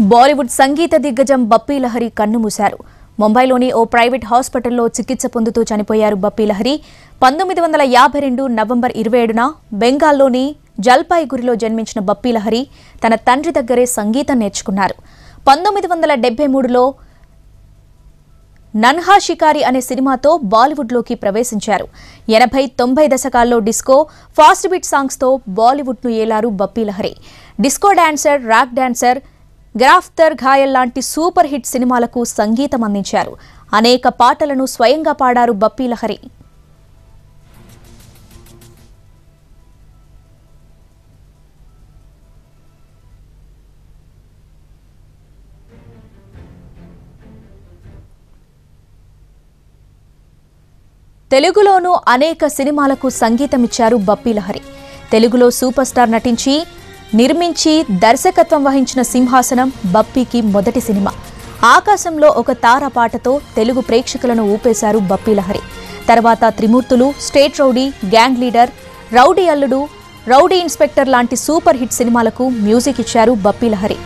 బాలీవుడ్ సంగీత దిగ్గజం బప్పీ లహరి కన్నుమూశారు ముంబైలోని ఓ ప్రైవేట్ హాస్పిటల్లో చికిత్స పొందుతూ చనిపోయారు బప్పీ లహరి. పంతొమ్మిది వందల యాభై రెండు నవంబర్ ఇరవై ఏడున బెంగాల్లోని జల్పాయిగురిలో జన్మించిన బప్పీ లహరి తన తండ్రి దగ్గరే సంగీతం నేర్చుకున్నారు. పంతొమ్మిది వందల డెబ్బై మూడులో నన్హా షికారి అనే సినిమాతో బాలీవుడ్లోకి ప్రవేశించారు. ఎనభై తొంభై దశకాల్లో డిస్కో ఫాస్ట్ బీట్ సాంగ్స్తో బాలీవుడ్ను ఏలారు Bappi Lahiri. Disco dancer rock dancer Giraftaar Ghayal లాంటి సూపర్ హిట్ సినిమాలకు సంగీతం అందించారు. అనేక పాటలను స్వయంగా పాడారు బప్పీ లహరి. తెలుగులోనూ అనేక సినిమాలకు సంగీతం ఇచ్చారు బప్పీ లహరి. తెలుగులో సూపర్ స్టార్ నటించి నిర్మించి దర్శకత్వం వహించిన సింహాసనం బప్పీకి మొదటి సినిమా. ఆకాశంలో ఒక తార పాటతో తెలుగు ప్రేక్షకులను ఊపేశారు బప్పీ లహరి. తర్వాత Trimurtulu state rowdy gang leader rowdy Alludu rowdy inspector లాంటి సూపర్ హిట్ సినిమాలకు మ్యూజిక్ ఇచ్చారు బప్పీ లహరి.